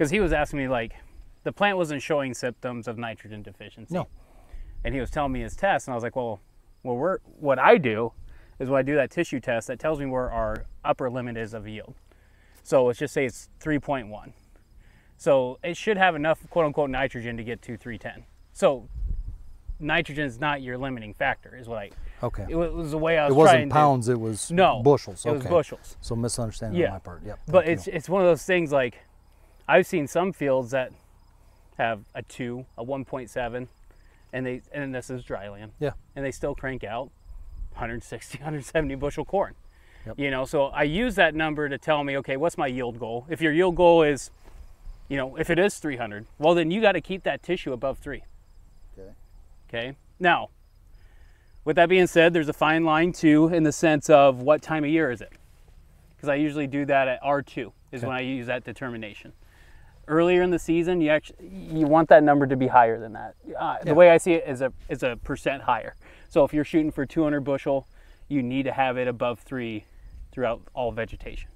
because he was asking me like, the plant wasn't showing symptoms of nitrogen deficiency. No. And he was telling me his test, and I was like, well, well, we're, what I do is when I do that tissue test, that tells me where our upper limit is of yield. So let's just say it's 3.1. So it should have enough quote unquote nitrogen to get to 310. So nitrogen is not your limiting factor, is what I. Okay. It was, was the way I was It wasn't trying to- pounds, it was No, bushels. It was okay. bushels. So misunderstanding Yeah. on my part. Yep. But it's you. it's one of those things like I've seen some fields that have a two, a 1.7, and they and this is dryland. Yeah. And they still crank out 160, 170 bushel corn. Yep. You know, so I use that number to tell me, okay, what's my yield goal? If your yield goal is, you know, if it is 300, well then you got to keep that tissue above three. Okay. Okay. Now, with that being said, there's a fine line too in the sense of what time of year is it? Because I usually do that at R2 is Okay. when I use that determination. Earlier in the season, you actually you want that number to be higher than that. Uh, Yeah. The way I see it is a is a percent higher. So if you're shooting for 200 bushel, you need to have it above three throughout all vegetation.